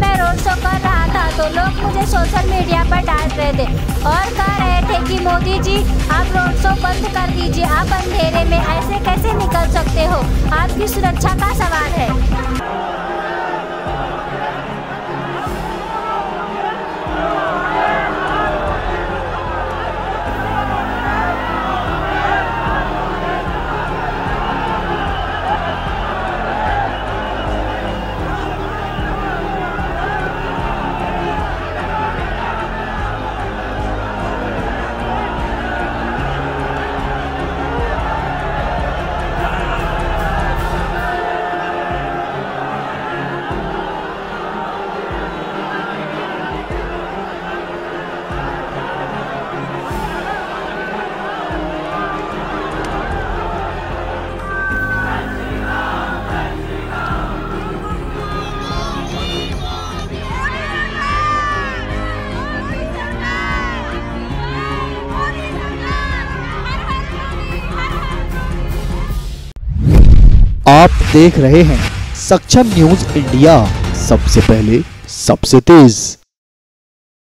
मैं road show कर रहा था तो लोग मुझे सोशल मीडिया पर डाल रहे थे। और कह रहे थे कि मोदी जी, आप रोड शो बंद कर दीजिए। आप देख रहे हैं सक्षम न्यूज़ इंडिया। सबसे पहले सबसे तेज।